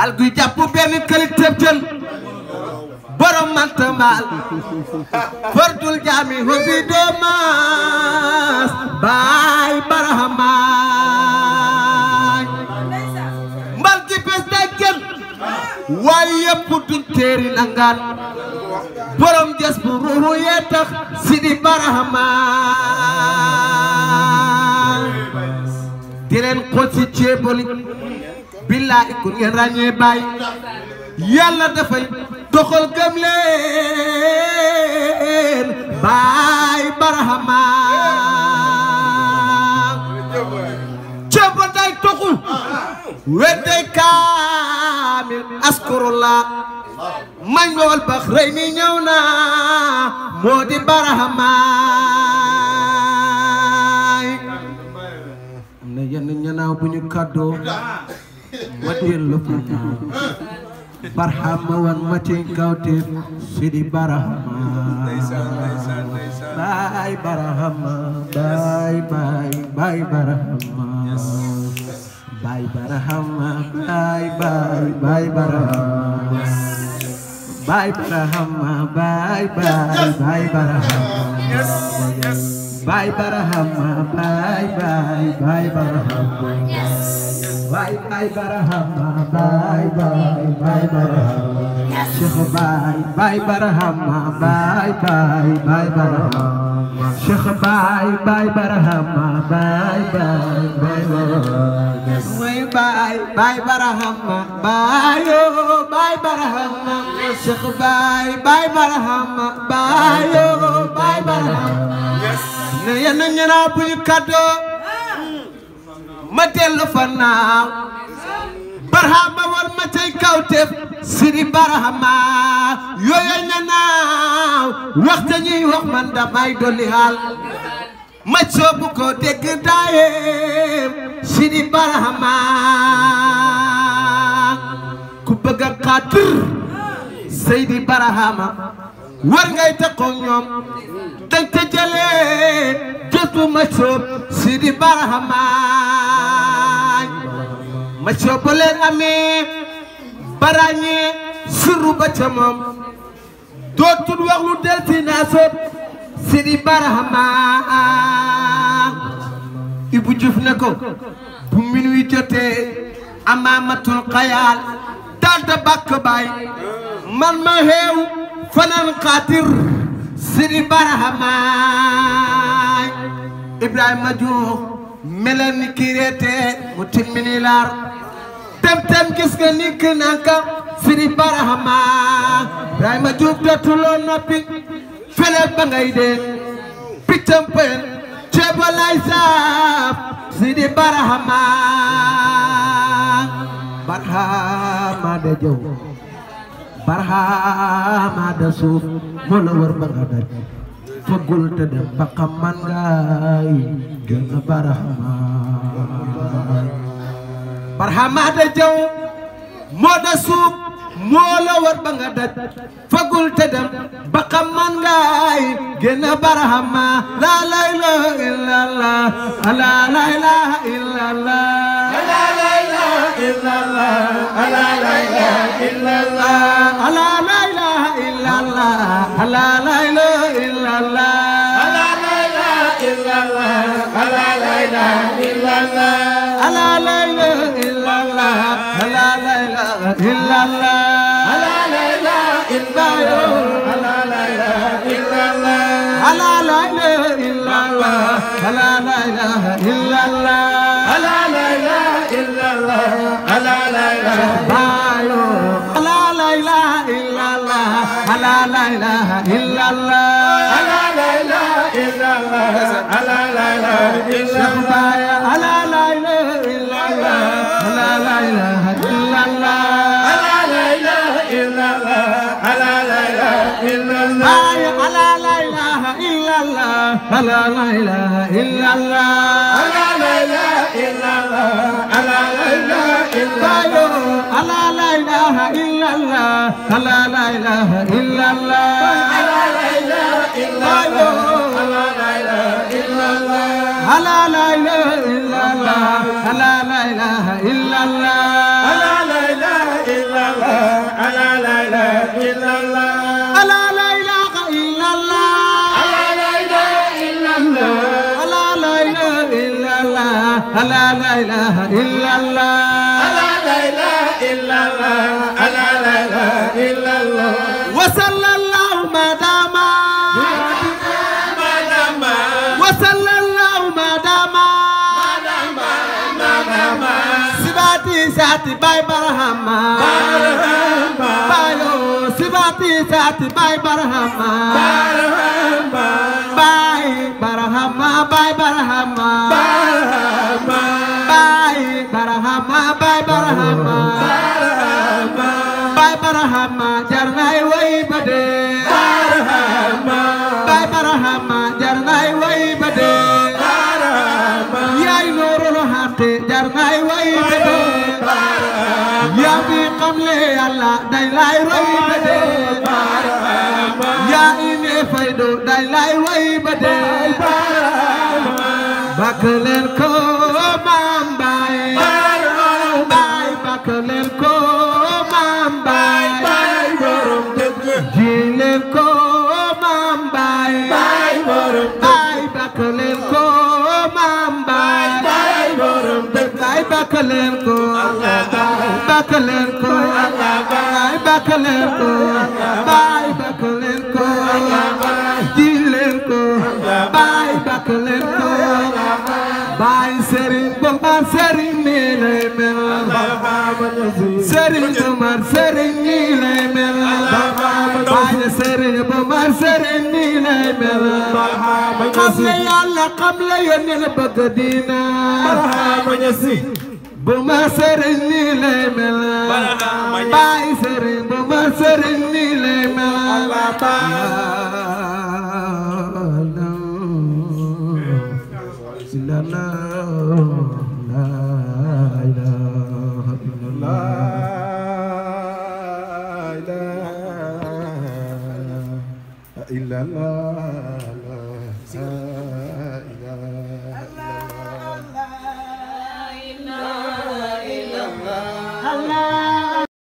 bal guy jàpp benn këlit tëb jën borom manta maal fardul jaami hobi doo maas baay barahamaay mbal gi bés day jën waaye yëpp duñ teeri nangaan borom jes bu ruuxu sidi barahamaay di leen xool si billaahi ku ngeen a bàyyi yàlla dafay doxal gëm leen baay barahama cëba day toxu wedday kaamil askurula mañ bawal bax rëy ni ñëw na moo na yenn ñanaaw bu ñu waɗɗel lofna barhama wan matin kawte sidi barahama bay barahama bay bay bay barahama bay barahama bay bay bay barahama bay barahama bay bay bay barahama bay barahama bay bay bay barahama Bye bye Barahama, bye bye, bye Barahama. Yes. Sheikh bye bye Barahama, bye bye, bye Barahama. Sheikh bye bye Barahama, bye bye, bye Barahama. Yes. Bye bye, bye Barahama, bye oh, bye Barahama. Yes. Sheikh bye bye Barahama, bye oh, bye Barahama. Yes. Na yana nyana bu kado. ma dellu fanaaw barahama war ma cay kawteef siri barahama yooyo na naaw waxta ñuy wax man damay dolli xaal ma soobu ko dégg daayeem siri barahama ku bëgg a xaatir seydi barahama war ngay taqoo ñoom dañ te jëlee jëf bu ma soob siri barahama maccoo ba leen amee barañee suru ca moom dootul wax lu del si naasoob sidi barahama ibu juf ne ko bu minuit jotee amaamatul xayaal daal da bàkk baay man ma xeew fanaan xaatir sidi barahama ibrahima joox melen ni kirete mu timmini lar temtem gis nga ni ki nanka siri barahama rayma juub dotuloo noppi fele ba ngay dee piccam pen ceeba lay saaf sidi barahama barahama de jëw barahama de moo la wër ba nga daj fëggul te dem ba xam man ngay gën a barahamaay barahamaay da jaw moo da suub moo la war ba nga daj fëggul te dem ba xam man ngay gën a barahamaay laa laa ilaaha illallaah laa laa ilaaha illallaah laa laa ilaaha illallaah إلا الله لا لا إلا الله لا لا إلا الله لا لا إلا الله لا لا إلا الله لا لا إلا الله لا لا إلا الله لا لا إلا الله لا لا إلا الله لا لا إلا الله لا لا إلا الله لا لا إلا الله لا لا اله الا الله لا لا اله الا الله لا لا اله الا الله لا لا اله الا الله لا لا اله الا الله لا لا اله الا الله هلا لا إله الله هلا لا إله إلا الله هلا لا إله الله هلا لا إله إلا الله هلا لا إله الله هلا لا إله إلا الله هلا لا إله الله هلا لا إله إلا الله هلا لا إله الله هلا لا إله إلا الله وصلى saati bay barahama bayo sibaati saati bay barahama bay barahama bay barahama bay barahama bay barahama bay barahama day lay way ba dee baaraama yaa ine faydo day ba dee baaraama bakk leen ko baay bakk leen ko ji leen ko baay bakk leen ko baay Serigne Bamba Serigne nii lay mel Serigne Bamba Serigne nii lay mel baay Serigne Bamba Serigne nii lay mel xam ne Yàlla xam la yónnee bëgg diina بما سرني لمن باي سرن لا لا لا لا لا